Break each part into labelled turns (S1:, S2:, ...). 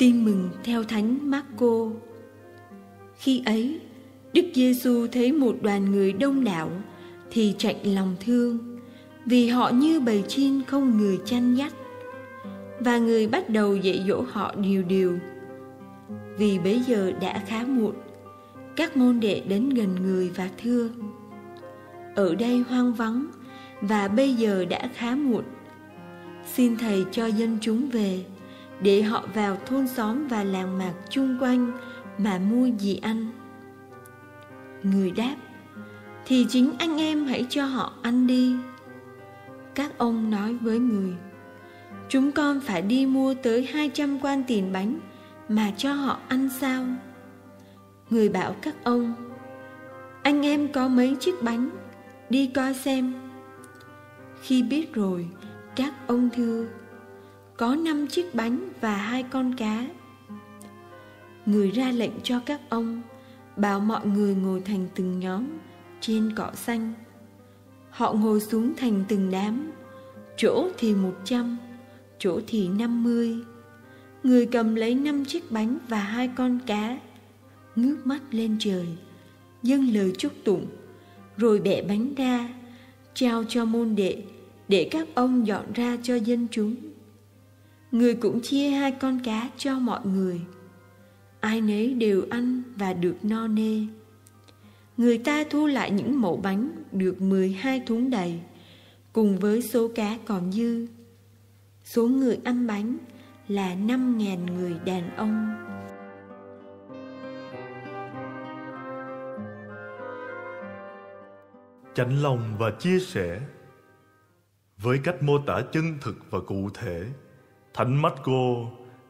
S1: Tin mừng theo Thánh Marco. Khi ấy, Đức Giêsu thấy một đoàn người đông đảo thì chạy lòng thương, vì họ như bầy chiên không người chăn dắt. Và người bắt đầu dạy dỗ họ điều điều. Vì bấy giờ đã khá muộn, các môn đệ đến gần người và thưa: Ở đây hoang vắng và bây giờ đã khá muộn. Xin thầy cho dân chúng về để họ vào thôn xóm và làng mạc chung quanh mà mua gì ăn. Người đáp, thì chính anh em hãy cho họ ăn đi. Các ông nói với người, chúng con phải đi mua tới hai trăm quan tiền bánh mà cho họ ăn sao? Người bảo các ông, anh em có mấy chiếc bánh? Đi coi xem. Khi biết rồi, các ông thưa có năm chiếc bánh và hai con cá. Người ra lệnh cho các ông, bảo mọi người ngồi thành từng nhóm trên cỏ xanh. Họ ngồi xuống thành từng đám, chỗ thì một trăm, chỗ thì năm mươi. Người cầm lấy năm chiếc bánh và hai con cá, ngước mắt lên trời, dâng lời chúc tụng, rồi bẻ bánh ra, trao cho môn đệ để các ông dọn ra cho dân chúng người cũng chia hai con cá cho mọi người. Ai nấy đều ăn và được no nê. Người ta thu lại những mẫu bánh được 12 thúng đầy, cùng với số cá còn dư. Số người ăn bánh là 5.000 người đàn ông.
S2: Chạnh lòng và chia sẻ với cách mô tả chân thực và cụ thể. Thánh Marco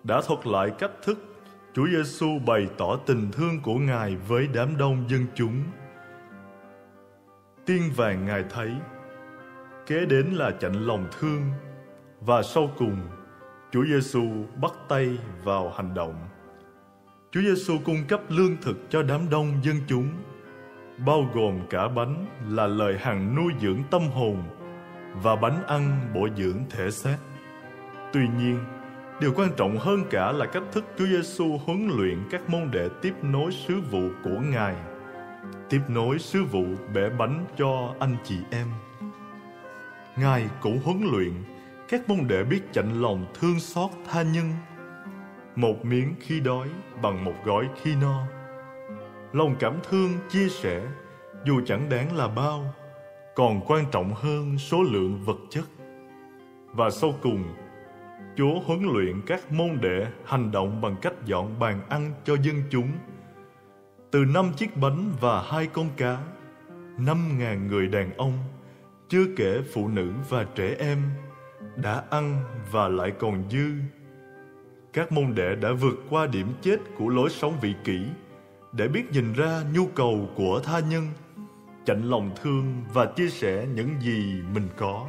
S2: đã thuật lại cách thức Chúa Giêsu bày tỏ tình thương của Ngài với đám đông dân chúng. Tiên vàng Ngài thấy, kế đến là chạnh lòng thương và sau cùng Chúa Giêsu bắt tay vào hành động. Chúa Giêsu cung cấp lương thực cho đám đông dân chúng, bao gồm cả bánh là lời hằng nuôi dưỡng tâm hồn và bánh ăn bổ dưỡng thể xác. Tuy nhiên, điều quan trọng hơn cả là cách thức Chúa Giêsu huấn luyện các môn đệ tiếp nối sứ vụ của Ngài, tiếp nối sứ vụ bẻ bánh cho anh chị em. Ngài cũng huấn luyện các môn đệ biết chạnh lòng thương xót tha nhân, một miếng khi đói bằng một gói khi no. Lòng cảm thương chia sẻ dù chẳng đáng là bao, còn quan trọng hơn số lượng vật chất. Và sau cùng, Chúa huấn luyện các môn đệ hành động bằng cách dọn bàn ăn cho dân chúng. Từ năm chiếc bánh và hai con cá, năm ngàn người đàn ông, chưa kể phụ nữ và trẻ em, đã ăn và lại còn dư. Các môn đệ đã vượt qua điểm chết của lối sống vị kỷ để biết nhìn ra nhu cầu của tha nhân, chạnh lòng thương và chia sẻ những gì mình có.